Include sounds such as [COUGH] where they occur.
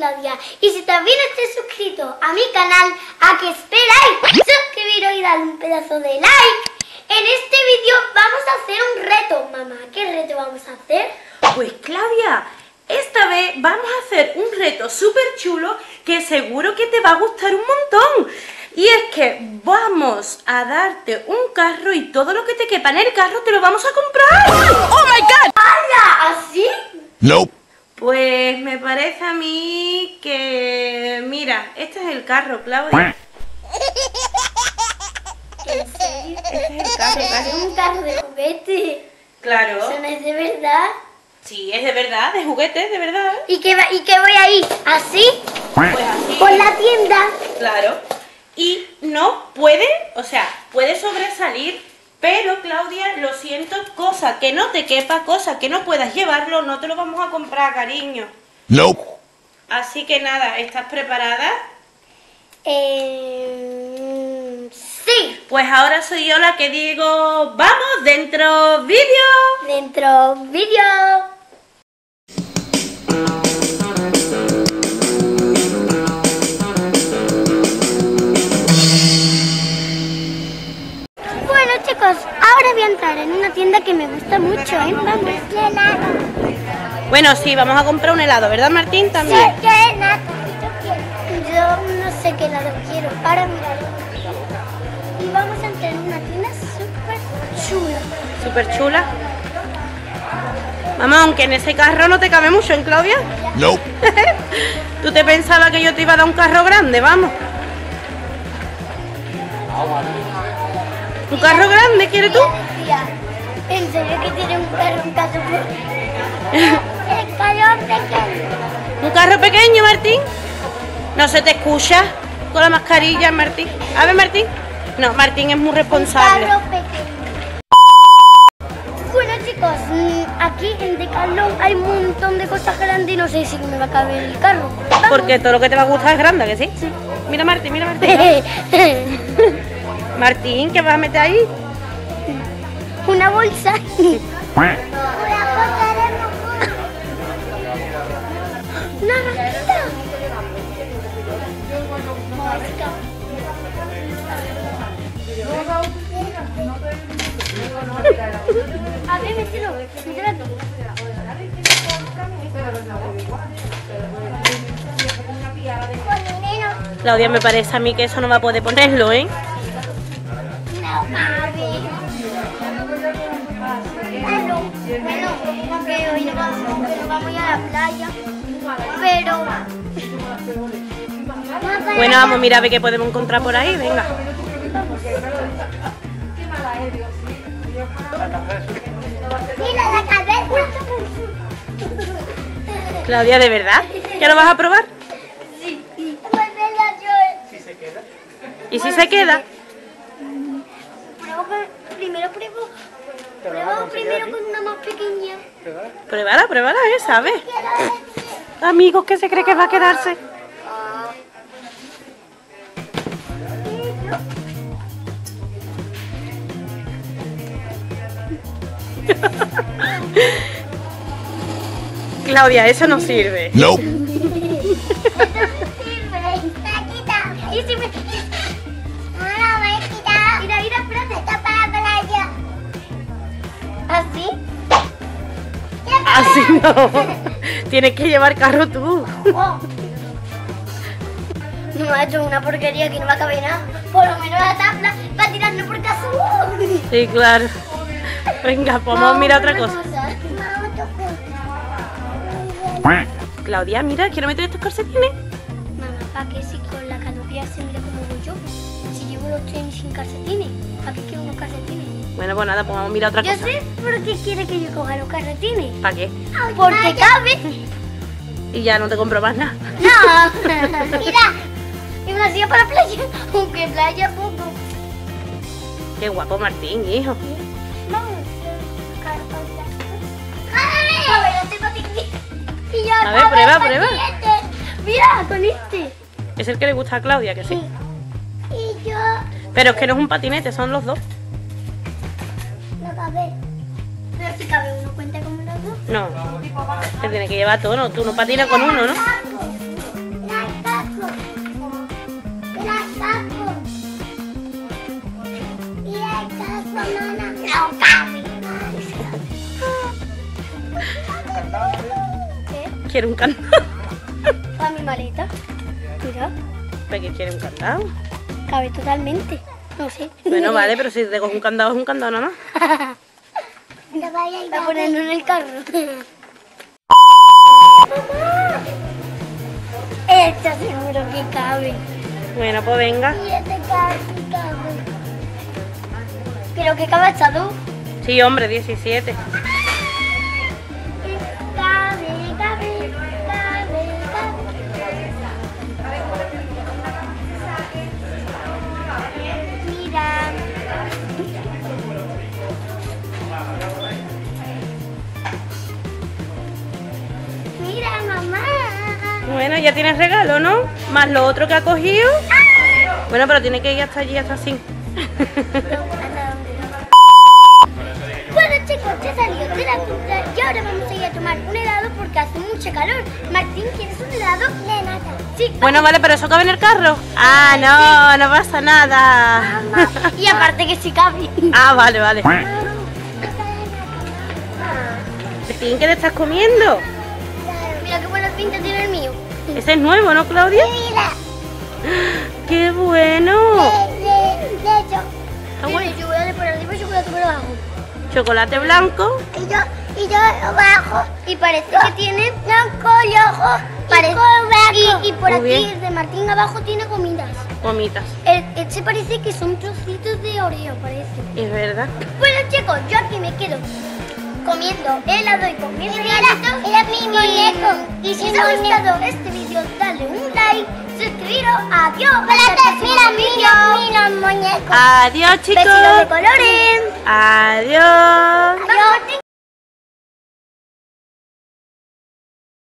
Claudia. Y si también estés suscrito a mi canal, ¿a qué esperáis? Suscribiros y darle un pedazo de like. En este vídeo vamos a hacer un reto. Mamá, ¿qué reto vamos a hacer? Pues Claudia, esta vez vamos a hacer un reto súper chulo que seguro que te va a gustar un montón. Y es que vamos a darte un carro y todo lo que te quepa en el carro te lo vamos a comprar. ¡Oh, my God! ¡Hala! ¿Así? Nope. Pues me parece a mí que... Mira, este es el carro, Claudia. ¿En serio? Este es el carro, Es claro. un carro de juguete. Claro. Eso no es de verdad. Sí, es de verdad, de juguete, de verdad. ¿Y qué, va- ¿Y qué voy a ir? ¿Así? Pues así. Por la tienda. Claro. Y no puede, o sea, puede sobresalir, pero Claudia, lo siento, cosa que no te quepa, cosa que no puedas llevarlo, no te lo vamos a comprar, cariño. Nope. Así que nada, ¿estás preparada? Eh, sí. Pues ahora soy yo la que digo, vamos, dentro vídeo. Dentro vídeo. Voy a entrar en una tienda que me gusta mucho, ¿eh? Vamos. Bueno, sí, vamos a comprar un helado, ¿verdad Martín? También. ¿Qué helado Yo no sé qué helado quiero. Ahora miraré. Y vamos a entrar en una tienda súper chula. Súper chula. Mamá, aunque en ese carro no te cabe mucho, ¿en Claudia? Nope. [LAUGHS] ¿Tú te pensabas que yo te iba a dar un carro grande? Vamos. ¿Un carro grande quieres tú? Tía, ¿En serio que tiene un carro un caso El carro pequeño. [LAUGHS] ¿Un carro pequeño, Martín? No se te escucha con la mascarilla, Martín. A ver, Martín. No, Martín es muy responsable. Carro pequeño. Bueno chicos, mm, aquí en Decathlon hay un montón de cosas grandes y no sé si me va a caber el carro. Vamos. Porque todo lo que te va a gustar es grande, ¿a ¿que sí? Mira, Martín, mira, Martín. [LAUGHS] Martín, ¿qué vas a meter ahí? Una bolsa. Una. A ver, mételo, mételo tú. Claudia, me parece a mí que eso no va a poder ponerlo, ¿eh? Que hoy vamos, a a la playa. Pero. Bueno, vamos, mira a ver qué podemos encontrar por ahí, venga. Mira la cabeza. Claudia, ¿de verdad? ¿Ya lo vas a probar? Sí. ¿Y si se queda? Pruebo con- primero pruebo. Pruebo primero con una más pequeña. Pruébala, pruébala, ¿eh? ¿Sabes? Amigos, ¿qué se cree que va a quedarse? [LAUGHS] Claudia, eso no sirve. Nope. [LAUGHS] no. Tienes que llevar carro tú. No me ha hecho una porquería que no va a caber nada. Por lo menos la tabla para tirarnos por caso. Sí, claro. Venga, pues vamos a mirar otra cosa. Claudia, mira, quiero meter estos calcetines. Mamá, ¿para qué si con la canopia se mira como voy yo? Llevo los tenis sin calcetines, ¿para qué quiero unos calcetines? Bueno, pues nada, pues vamos a mirar otra Yo cosa. sé por qué quiere que yo coja los calcetines. ¿Para qué? Porque cabe. [LAUGHS] Y ya no te compro más nada. No. [LAUGHS] Mira. Y una silla para playa. Aunque playa poco. Qué guapo Martín, hijo. Vamos. A ver, yo prueba, prueba. Mira, con este. Es el que le gusta a Claudia, que sí. Yo pero es que no es un patinete, son los dos. No cabe. Pero si cabe uno, cuenta con los dos. No. Te tiene que llevar todo, ¿no? Tú no patinas con uno, ¿no? Quiero un candado. Para mi maleta. Mira. ¿Para qué quiere un candado? Cabe totalmente. No sé. Bueno, [LAUGHS] vale, pero si te coges un candado es un candado nada más. Voy a ponerlo en el carro. [LAUGHS] Esta seguro que cabe. Bueno, pues venga. Y este cabe. Pero que cabe hasta dos. Sí, hombre, 17. Bueno, ya tienes regalo, ¿no? Más lo otro que ha cogido. Bueno, pero tiene que ir hasta allí, hasta así. Bueno chicos, ya salió de la compra y ahora vamos a ir a tomar un helado porque hace mucho calor. Martín, ¿quieres un helado? De. Sí, Bueno, vale, pero eso cabe en el carro. Ah, no, no pasa nada. y aparte que sí cabe. Ah, vale, vale. Martín, ¿qué te estás comiendo? Mira qué buena pinta tiene el mío. Ese es nuevo, ¿no, Claudia? Mira, ¡Qué bueno! de, de hecho. Ah, bueno. yo voy a por arriba y chocolate por abajo. Chocolate blanco. Y yo, y yo abajo. Y parece que tiene blanco y ojo. Parece, y, y por Muy aquí, bien. el de Martín abajo, tiene comidas. Gomitas. El, este parece que son trocitos de Oreo, parece. Es verdad. Bueno chicos, yo aquí me quedo comiendo helado y comiendo helado. Era mi muñeco. Y si os ha gustado este vídeo, dale un like, suscribiros, adiós. Mira, mira, mira, muñeco. Adiós, chicos. Besitos de colores. Adiós.